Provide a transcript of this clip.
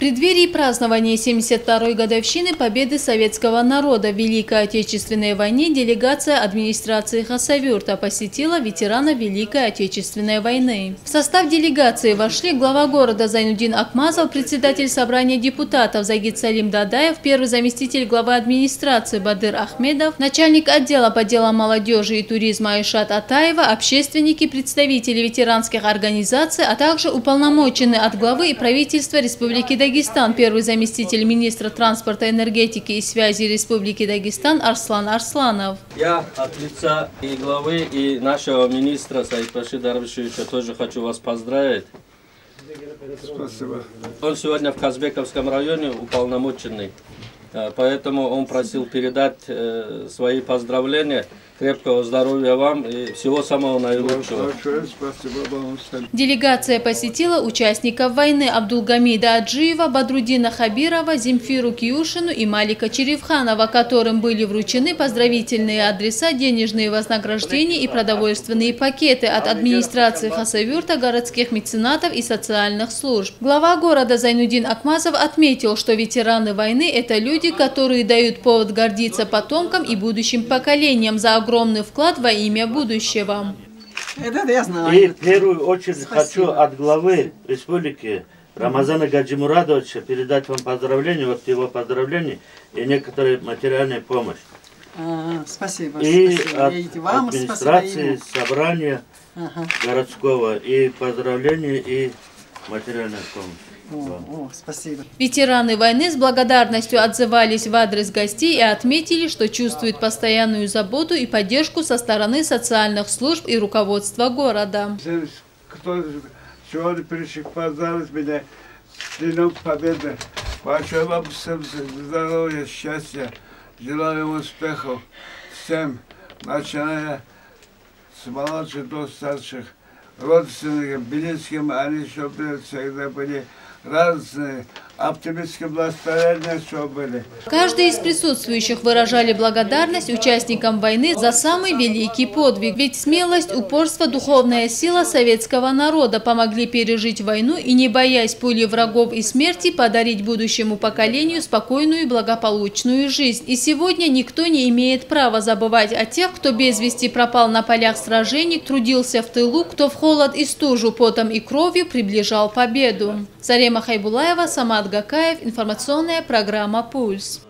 преддверии празднования 72-й годовщины победы советского народа в Великой Отечественной войне делегация администрации Хасавюрта посетила ветерана Великой Отечественной войны. В состав делегации вошли глава города Зайнудин Акмазов, председатель собрания депутатов Загид Салим Дадаев, первый заместитель главы администрации Бадыр Ахмедов, начальник отдела по делам молодежи и туризма Айшат Атаева, общественники, представители ветеранских организаций, а также уполномоченные от главы и правительства Республики Дагестан Дагестан, первый заместитель министра транспорта, энергетики и связи Республики Дагестан Арслан Арсланов. Я от лица и главы, и нашего министра Саид Паши Дарвишевича тоже хочу вас поздравить. Спасибо. Он сегодня в Казбековском районе уполномоченный, э, поэтому он просил передать э, свои поздравления Крепкого здоровья вам и всего самого наилучшего. Делегация посетила участников войны Абдулгамида Аджиева, Бадрудина Хабирова, Земфиру Киюшину и Малика Черевханова, которым были вручены поздравительные адреса, денежные вознаграждения и продовольственные пакеты от администрации Хасавюрта, городских меценатов и социальных служб. Глава города Зайнудин Акмазов отметил, что ветераны войны – это люди, которые дают повод гордиться потомкам и будущим поколениям за огромное огромный вклад во имя будущего. Это я знаю. И в первую очередь Спасибо. хочу от главы республики Рамазана Гаджимурадовича передать вам поздравления, вот его поздравления и некоторые материальные помощь. А, спасибо. И спасибо. от и вам администрации, спасибо собрания ага. городского и поздравления и материальная помощь. О, о, спасибо. Ветераны войны с благодарностью отзывались в адрес гостей и отметили, что чувствуют постоянную заботу и поддержку со стороны социальных служб и руководства города. Кто сегодня пришел поздравить меня с Днем Победы. Хочу вам всем здоровья, счастья, желаю успехов всем, начиная с младших до старших родственникам, близким, они чтобы всегда были разные оптимистские настроения, что были. Каждый из присутствующих выражали благодарность участникам войны за самый великий подвиг. Ведь смелость, упорство, духовная сила советского народа помогли пережить войну и, не боясь пули врагов и смерти, подарить будущему поколению спокойную и благополучную жизнь. И сегодня никто не имеет права забывать о тех, кто без вести пропал на полях сражений, трудился в тылу, кто в холод и стужу потом и кровью приближал победу. Зарема Хайбулаева, Самат Гакаев, информационная программа «Пульс».